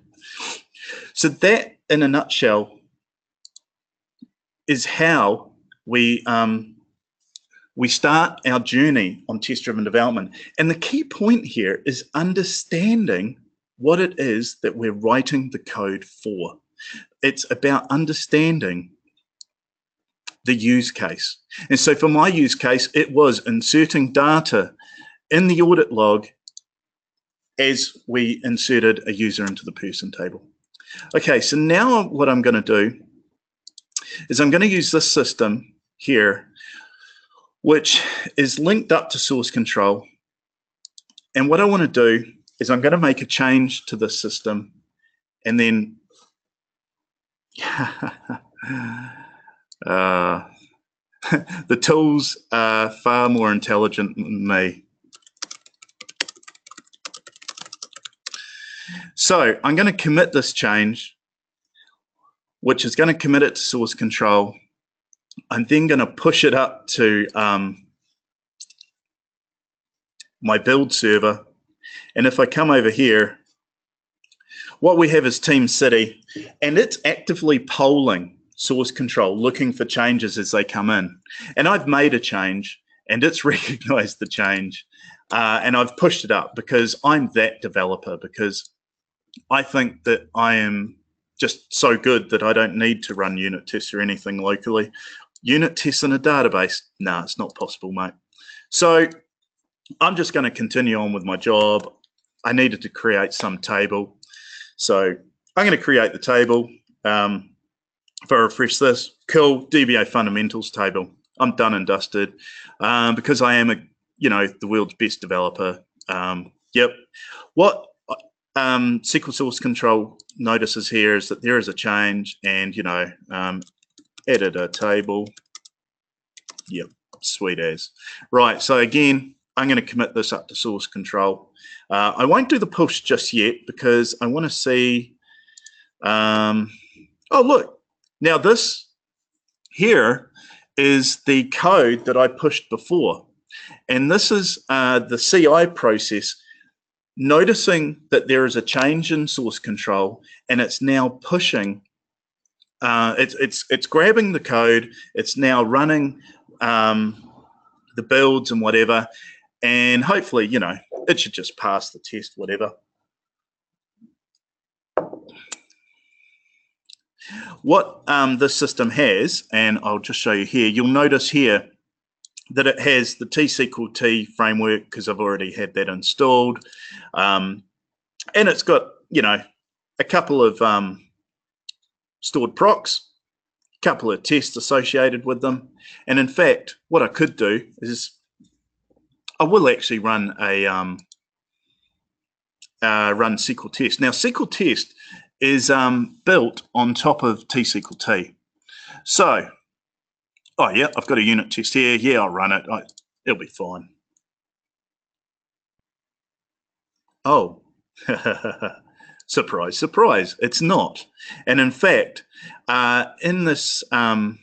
[SPEAKER 2] So that, in a nutshell, is how we um, we start our journey on test-driven development. And the key point here is understanding what it is that we're writing the code for. It's about understanding the use case. And so for my use case, it was inserting data in the audit log as we inserted a user into the person table. Okay, so now what I'm going to do is I'm going to use this system here, which is linked up to source control. And what I want to do is I'm going to make a change to this system and then uh, the tools are far more intelligent than me. So I'm going to commit this change, which is going to commit it to source control. I'm then going to push it up to um, my build server. And if I come over here, what we have is TeamCity, and it's actively polling source control, looking for changes as they come in. And I've made a change, and it's recognized the change, uh, and I've pushed it up because I'm that developer, because I think that I am just so good that I don't need to run unit tests or anything locally. Unit tests in a database, no, nah, it's not possible, mate. So I'm just going to continue on with my job. I needed to create some table. So I'm going to create the table. Um, if I refresh this, cool, DBA fundamentals table. I'm done and dusted um, because I am a, you know, the world's best developer. Um, yep. What um, SQL source control notices here is that there is a change and, you know, um, edit a table. Yep, sweet as. Right, so again, I'm going to commit this up to source control. Uh, I won't do the push just yet because I want to see. Um, oh, look. Now this here is the code that I pushed before. And this is uh, the CI process noticing that there is a change in source control and it's now pushing uh, it's it's it's grabbing the code it's now running um, the builds and whatever and hopefully you know it should just pass the test whatever what um, this system has and I'll just show you here you'll notice here that it has the tSQLt framework because I've already had that installed. Um, and it's got, you know, a couple of um, stored procs, a couple of tests associated with them. And in fact, what I could do is I will actually run a um, uh, run SQL test. Now, SQL test is um, built on top of tSQLt. So Oh, yeah, I've got a unit test here. Yeah, I'll run it. I, it'll be fine. Oh, surprise, surprise. It's not. And in fact, uh, in this um,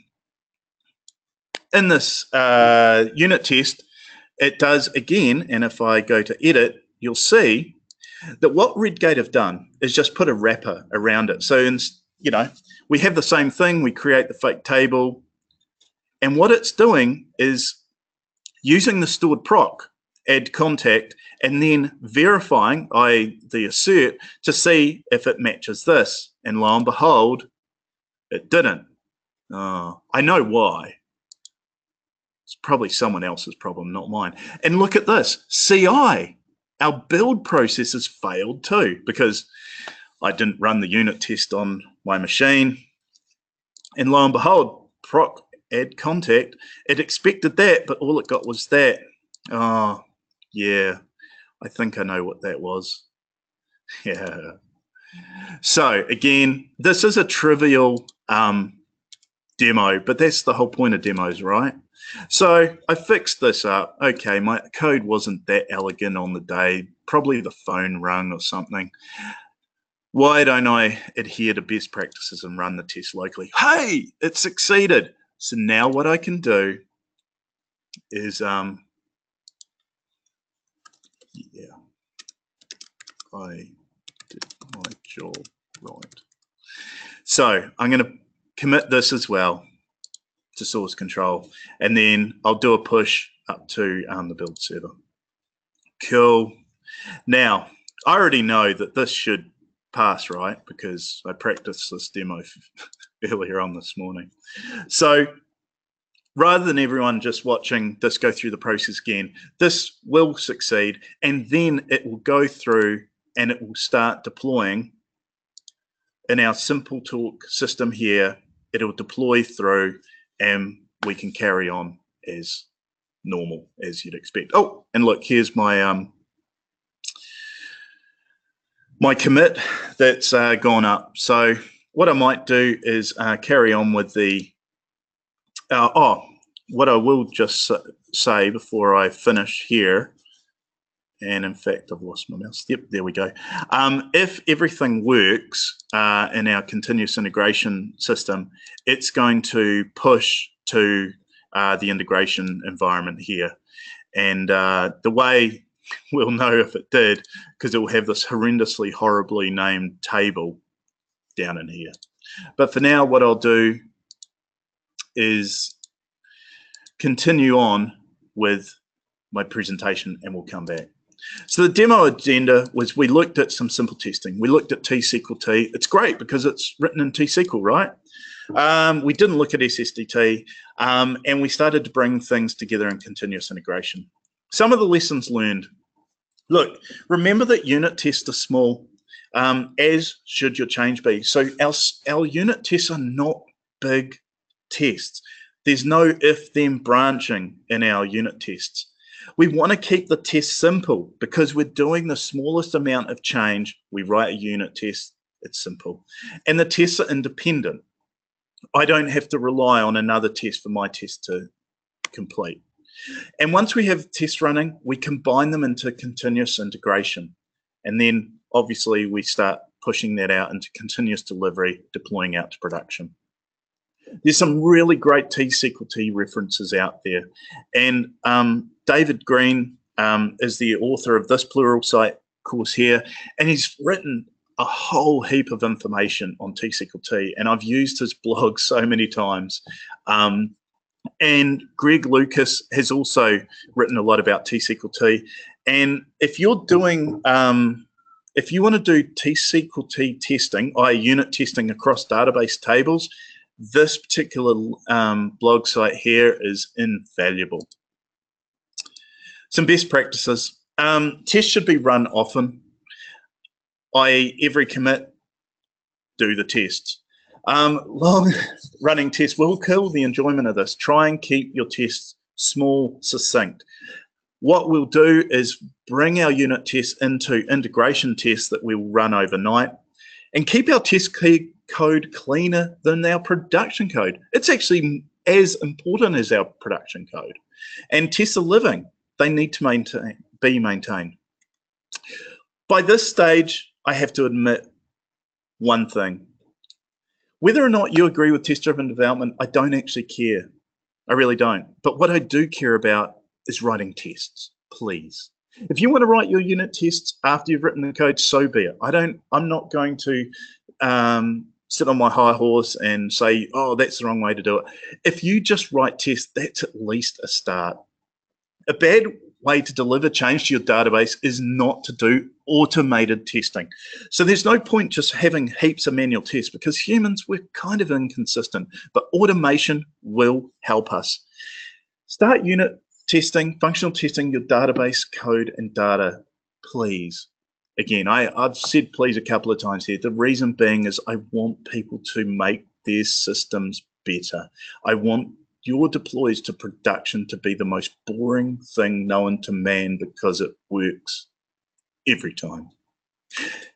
[SPEAKER 2] in this uh, unit test, it does again. And if I go to edit, you'll see that what Redgate have done is just put a wrapper around it. So, in, you know, we have the same thing. We create the fake table. And what it's doing is using the stored proc, add contact, and then verifying, i.e. the assert, to see if it matches this. And lo and behold, it didn't. Oh, I know why. It's probably someone else's problem, not mine. And look at this, CI. Our build process has failed too because I didn't run the unit test on my machine. And lo and behold, proc add contact. It expected that, but all it got was that. Oh, yeah. I think I know what that was. Yeah. So again, this is a trivial um, demo, but that's the whole point of demos, right? So I fixed this up. Okay, my code wasn't that elegant on the day. Probably the phone rung or something. Why don't I adhere to best practices and run the test locally? Hey, it succeeded. So now what I can do is, um, yeah, I did my job right. So I'm going to commit this as well to source control, and then I'll do a push up to um, the build server. Cool. Now, I already know that this should pass, right? Because I practiced this demo earlier on this morning. So rather than everyone just watching this go through the process again, this will succeed and then it will go through and it will start deploying in our simple talk system here. It'll deploy through and we can carry on as normal as you'd expect. Oh, and look, here's my um, my commit that's uh, gone up. So what I might do is uh, carry on with the, uh, oh, what I will just say before I finish here, and in fact, I've lost my mouse. Yep, there we go. Um, if everything works uh, in our continuous integration system, it's going to push to uh, the integration environment here. And uh, the way we'll know if it did, because it will have this horrendously, horribly named table down in here. But for now, what I'll do is continue on with my presentation and we'll come back. So the demo agenda was we looked at some simple testing. We looked at tSQLt. It's great because it's written in T-SQL, right? Um, we didn't look at SSDT um, and we started to bring things together in continuous integration. Some of the lessons learned. Look, remember that unit tests are small um, as should your change be. So our, our unit tests are not big tests. There's no if then branching in our unit tests. We want to keep the test simple because we're doing the smallest amount of change. We write a unit test, it's simple. And the tests are independent. I don't have to rely on another test for my test to complete. And once we have tests running, we combine them into continuous integration. And then obviously we start pushing that out into continuous delivery, deploying out to production. There's some really great tSQLt references out there. And um, David Green um, is the author of this Pluralsight course here, and he's written a whole heap of information on tSQLt, and I've used his blog so many times. Um, and Greg Lucas has also written a lot about tSQLt. And if you're doing, um, if you want to do tSQLt testing, i.e. unit testing across database tables, this particular um, blog site here is invaluable. Some best practices. Um, tests should be run often, i.e. every commit, do the tests. Um, long running tests will kill the enjoyment of this. Try and keep your tests small, succinct. What we'll do is bring our unit tests into integration tests that we'll run overnight and keep our test code cleaner than our production code. It's actually as important as our production code. And tests are living. They need to maintain, be maintained. By this stage, I have to admit one thing. Whether or not you agree with test-driven development, I don't actually care. I really don't. But what I do care about is writing tests, please. If you want to write your unit tests after you've written the code, so be it. I don't, I'm not going to um, sit on my high horse and say, oh, that's the wrong way to do it. If you just write tests, that's at least a start. A bad way to deliver change to your database is not to do automated testing. So there's no point just having heaps of manual tests because humans, we're kind of inconsistent, but automation will help us. Start unit testing, functional testing your database code and data, please. Again, I, I've said please a couple of times here. The reason being is I want people to make their systems better. I want your deploys to production to be the most boring thing known to man because it works every time.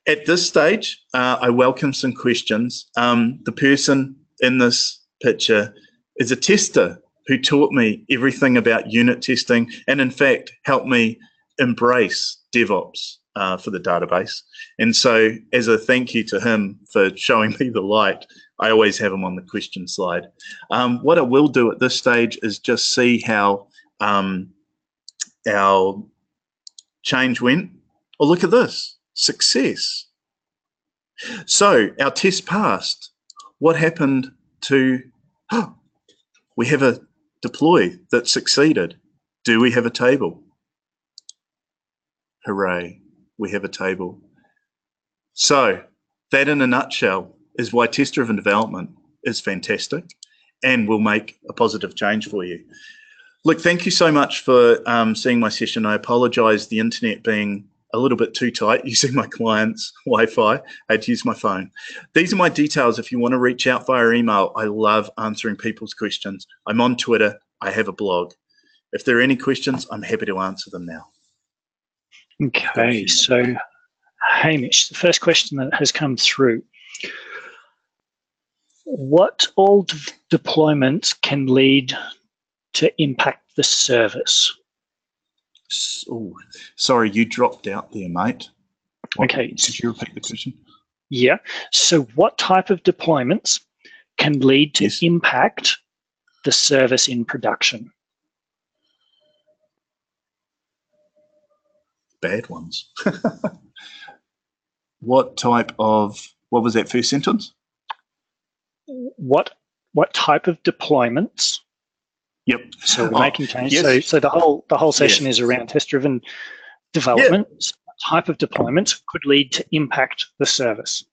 [SPEAKER 2] At this stage, uh, I welcome some questions. Um, the person in this picture is a tester who taught me everything about unit testing and in fact helped me embrace DevOps uh, for the database. And so as a thank you to him for showing me the light, I always have him on the question slide. Um, what I will do at this stage is just see how um, our change went. Oh, look at this, success. So our test passed. What happened to, oh, we have a deploy that succeeded. Do we have a table? Hooray, we have a table. So that in a nutshell is why test-driven development is fantastic and will make a positive change for you. Look, thank you so much for um, seeing my session. I apologize the internet being a little bit too tight using my client's Wi-Fi. I had to use my phone. These are my details if you want to reach out via email. I love answering people's questions. I'm on Twitter. I have a blog. If there are any questions, I'm happy to answer them now.
[SPEAKER 1] Okay, so Hamish, the first question that has come through what all de deployments can lead to impact the service?
[SPEAKER 2] Oh, sorry, you dropped out there, mate.
[SPEAKER 1] What, okay.
[SPEAKER 2] Could you repeat the question?
[SPEAKER 1] Yeah. So what type of deployments can lead to yes. impact the service in production?
[SPEAKER 2] Bad ones. what type of, what was that first sentence?
[SPEAKER 1] what what type of deployments.
[SPEAKER 2] Yep.
[SPEAKER 1] So we're oh, making changes. Yes. So so the whole the whole session yes. is around test driven development. Yeah. type of deployments could lead to impact the service.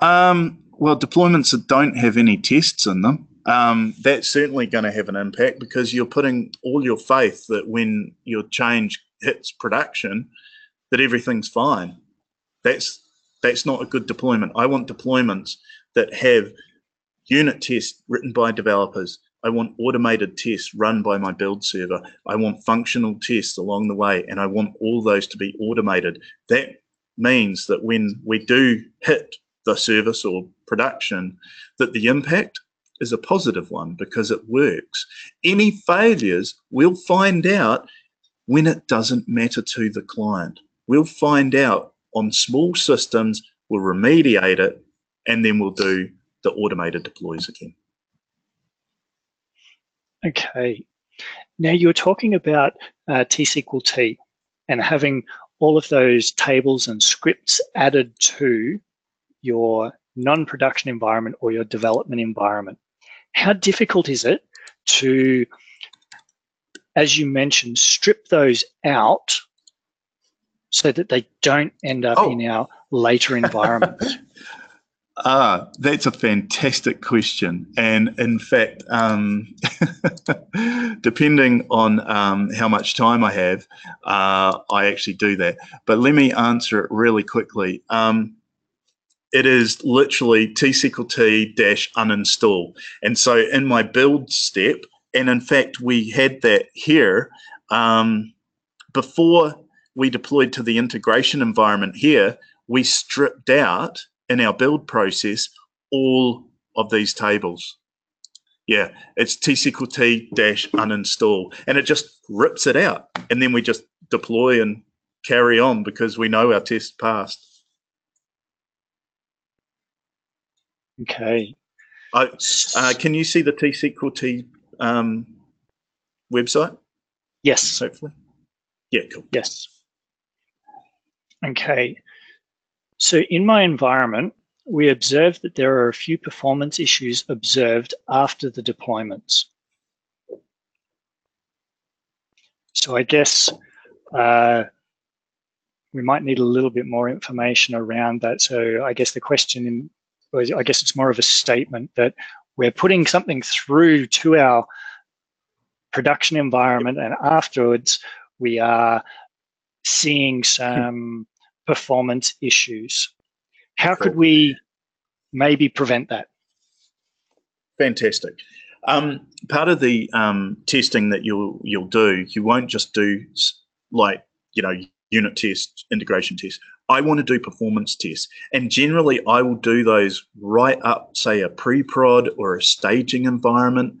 [SPEAKER 2] Um, well, deployments that don't have any tests in them, um, that's certainly going to have an impact because you're putting all your faith that when your change hits production, that everything's fine. That's that's not a good deployment. I want deployments that have unit tests written by developers. I want automated tests run by my build server. I want functional tests along the way, and I want all those to be automated. That means that when we do hit the service or production, that the impact is a positive one because it works. Any failures, we'll find out when it doesn't matter to the client. We'll find out on small systems, we'll remediate it, and then we'll do the automated deploys again.
[SPEAKER 1] Okay. Now you're talking about uh, tSQLt and having all of those tables and scripts added to your non-production environment or your development environment. How difficult is it to, as you mentioned, strip those out so that they don't end up oh. in our later environment?
[SPEAKER 2] Ah, that's a fantastic question. And in fact, um, depending on um, how much time I have, uh, I actually do that. But let me answer it really quickly. Um, it is literally tsqlt dash uninstall. And so in my build step, and in fact, we had that here um, before we deployed to the integration environment here, we stripped out in our build process all of these tables. Yeah, it's tsqlt dash uninstall, and it just rips it out, and then we just deploy and carry on because we know our test passed.
[SPEAKER 1] Okay.
[SPEAKER 2] I, uh, can you see the tsqlt um, website?
[SPEAKER 1] Yes.
[SPEAKER 2] Hopefully. Yeah, cool.
[SPEAKER 1] Yes. Okay. So in my environment, we observed that there are a few performance issues observed after the deployments. So I guess uh, we might need a little bit more information around that. So I guess the question, in, I guess it's more of a statement that we're putting something through to our production environment and afterwards we are seeing some performance issues. How could we maybe prevent that?
[SPEAKER 2] Fantastic. Um, part of the um, testing that you'll you'll do, you won't just do like you know unit tests, integration tests. I want to do performance tests, and generally I will do those right up, say, a pre-prod or a staging environment,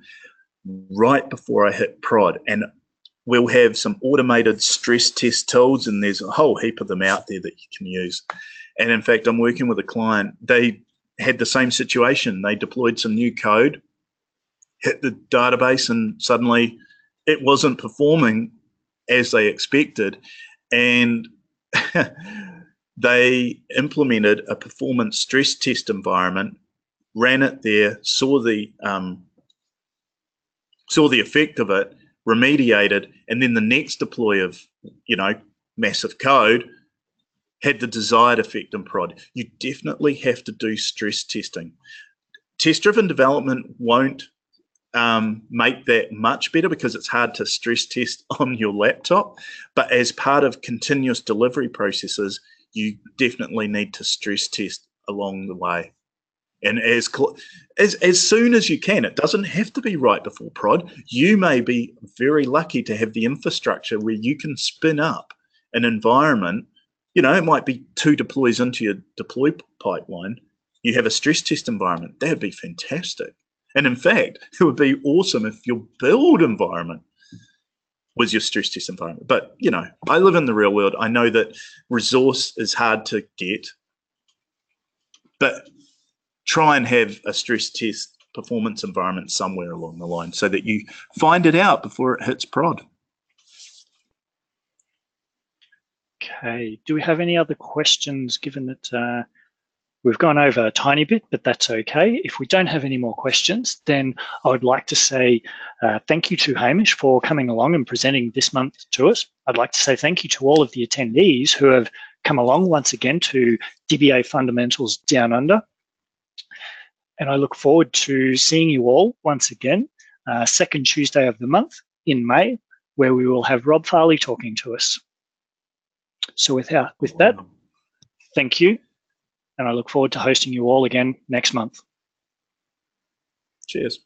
[SPEAKER 2] right before I hit prod, and we'll have some automated stress test tools, and there's a whole heap of them out there that you can use. And in fact, I'm working with a client. They had the same situation. They deployed some new code, hit the database, and suddenly it wasn't performing as they expected. And they implemented a performance stress test environment, ran it there, saw the um, saw the effect of it, remediated, and then the next deploy of, you know, massive code had the desired effect in prod. You definitely have to do stress testing. Test driven development won't um, make that much better because it's hard to stress test on your laptop. But as part of continuous delivery processes, you definitely need to stress test along the way. And as as as soon as you can it doesn't have to be right before prod. You may be very lucky to have the infrastructure where you can spin up an environment. You know it might be two deploys into your deploy pipeline. You have a stress test environment. That would be fantastic. And in fact it would be awesome if your build environment was your stress test environment. But you know i live in the real world. I know that resource is hard to get but try and have a stress test performance environment somewhere along the line so that you find it out before it hits prod.
[SPEAKER 1] Okay, do we have any other questions given that uh, we've gone over a tiny bit, but that's okay. If we don't have any more questions, then I would like to say uh, thank you to Hamish for coming along and presenting this month to us. I'd like to say thank you to all of the attendees who have come along once again to DBA Fundamentals Down Under. And I look forward to seeing you all once again, uh, second Tuesday of the month in May, where we will have Rob Farley talking to us. So with, that, with that, thank you. And I look forward to hosting you all again next month.
[SPEAKER 2] Cheers.